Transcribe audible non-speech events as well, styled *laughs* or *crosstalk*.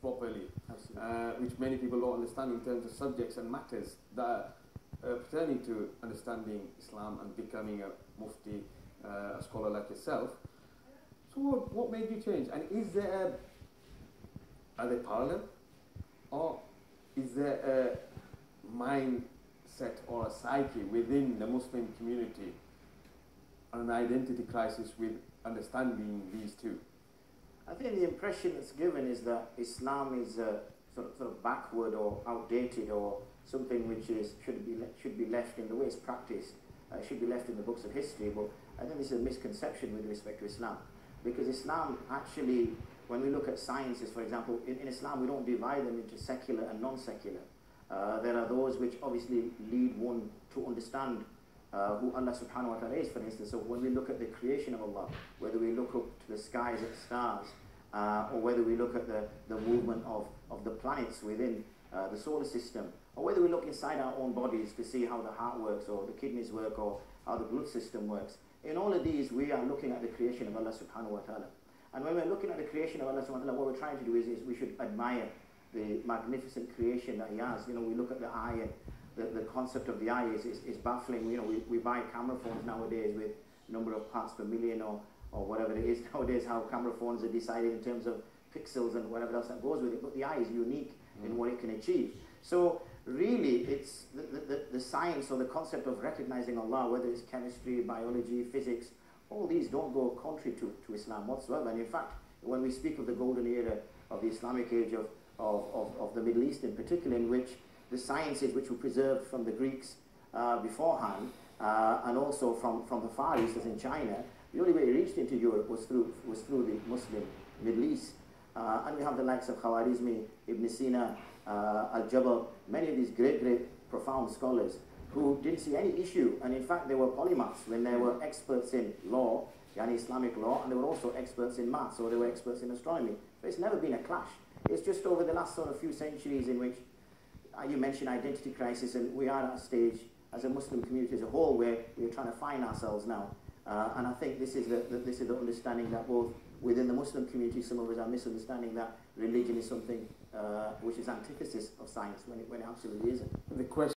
properly, uh, which many people don't understand in terms of subjects and matters that are uh, pertaining to understanding Islam and becoming a mufti, uh, a scholar like yourself. So what, what made you change? And is there a, are they parallel? Or is there a mindset or a psyche within the Muslim community, an identity crisis with understanding these two? I think the impression that's given is that Islam is uh, sort, of, sort of backward or outdated or something which is should be should be left in the way it's practiced, uh, should be left in the books of history. But I think this is a misconception with respect to Islam, because Islam actually, when we look at sciences, for example, in, in Islam we don't divide them into secular and non-secular. Uh, there are those which obviously lead one to understand uh, who Allah subhanahu wa ta'ala is, for instance. So when we look at the creation of Allah, whether we look up to the skies at stars, uh, or whether we look at the, the movement of, of the planets within uh, the solar system, or whether we look inside our own bodies to see how the heart works, or the kidneys work, or how the blood system works. In all of these, we are looking at the creation of Allah subhanahu wa ta'ala. And when we're looking at the creation of Allah subhanahu wa ta'ala, what we're trying to do is, is we should admire the magnificent creation that He has. You know, we look at the eye the, the concept of the eye is, is, is baffling. You know, we, we buy camera phones nowadays with number of parts per million or, or whatever it is *laughs* nowadays, how camera phones are decided in terms of pixels and whatever else that goes with it. But the eye is unique mm. in what it can achieve. So really, it's the, the, the science or the concept of recognizing Allah, whether it's chemistry, biology, physics, all these don't go contrary to, to Islam whatsoever. And in fact, when we speak of the golden era of the Islamic age of, of, of, of the Middle East in particular, in which the sciences which were preserved from the Greeks uh, beforehand, uh, and also from, from the Far East, as in China, the only way it reached into Europe was through, was through the Muslim Middle East. Uh, and we have the likes of Khawarizmi, Ibn Sina, uh, Al-Jabal, many of these great, great, profound scholars who didn't see any issue. And in fact, they were polymaths when they were experts in law, yani Islamic law, and they were also experts in maths, or they were experts in astronomy. So it's never been a clash. It's just over the last sort of few centuries in which you mentioned identity crisis, and we are at a stage as a Muslim community as a whole where we're trying to find ourselves now. Uh, and I think this is the, the, this is the understanding that both within the Muslim community, some of us are misunderstanding that religion is something uh, which is antithesis of science when it, when it absolutely isn't. The question